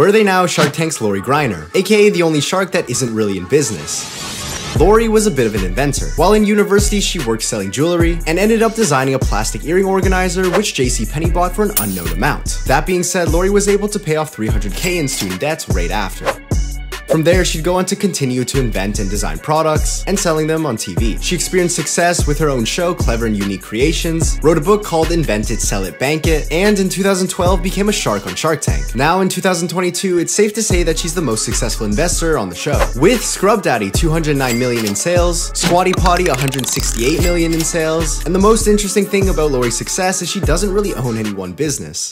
Where are they now? Shark Tank's Lori Greiner, aka the only shark that isn't really in business. Lori was a bit of an inventor. While in university, she worked selling jewelry and ended up designing a plastic earring organizer which JCPenney bought for an unknown amount. That being said, Lori was able to pay off 300k in student debts right after. From there, she'd go on to continue to invent and design products and selling them on TV. She experienced success with her own show, Clever and Unique Creations, wrote a book called Invent It, Sell It, Bank It, and in 2012 became a shark on Shark Tank. Now in 2022, it's safe to say that she's the most successful investor on the show. With Scrub Daddy 209 million in sales, Squatty Potty 168 million in sales, and the most interesting thing about Lori's success is she doesn't really own any one business.